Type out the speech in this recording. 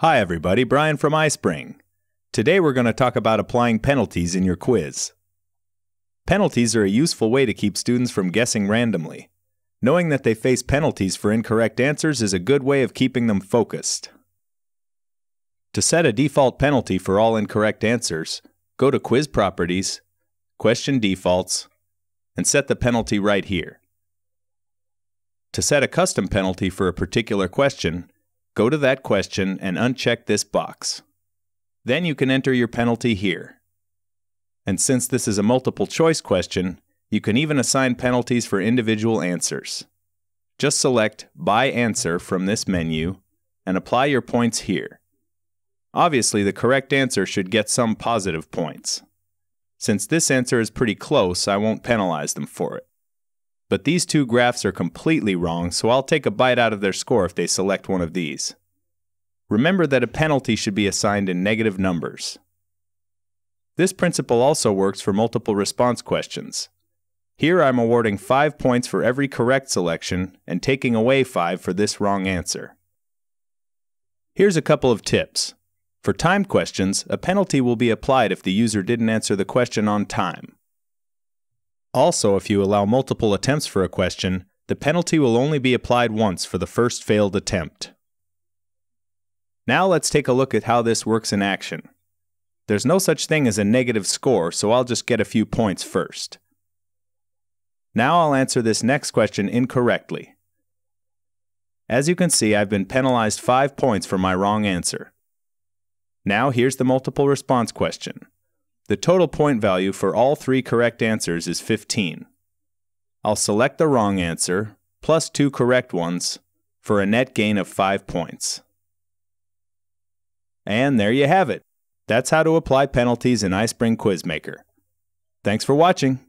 Hi, everybody. Brian from iSpring. Today we're going to talk about applying penalties in your quiz. Penalties are a useful way to keep students from guessing randomly. Knowing that they face penalties for incorrect answers is a good way of keeping them focused. To set a default penalty for all incorrect answers, go to Quiz Properties, Question Defaults, and set the penalty right here. To set a custom penalty for a particular question, Go to that question and uncheck this box. Then you can enter your penalty here. And since this is a multiple choice question, you can even assign penalties for individual answers. Just select By Answer from this menu and apply your points here. Obviously, the correct answer should get some positive points. Since this answer is pretty close, I won't penalize them for it. But these two graphs are completely wrong, so I'll take a bite out of their score if they select one of these. Remember that a penalty should be assigned in negative numbers. This principle also works for multiple response questions. Here I'm awarding 5 points for every correct selection and taking away 5 for this wrong answer. Here's a couple of tips. For timed questions, a penalty will be applied if the user didn't answer the question on time. Also, if you allow multiple attempts for a question, the penalty will only be applied once for the first failed attempt. Now let's take a look at how this works in action. There's no such thing as a negative score, so I'll just get a few points first. Now I'll answer this next question incorrectly. As you can see, I've been penalized 5 points for my wrong answer. Now here's the multiple response question. The total point value for all three correct answers is 15. I'll select the wrong answer, plus two correct ones, for a net gain of 5 points. And there you have it. That's how to apply penalties in iSpring Quizmaker. Thanks for watching.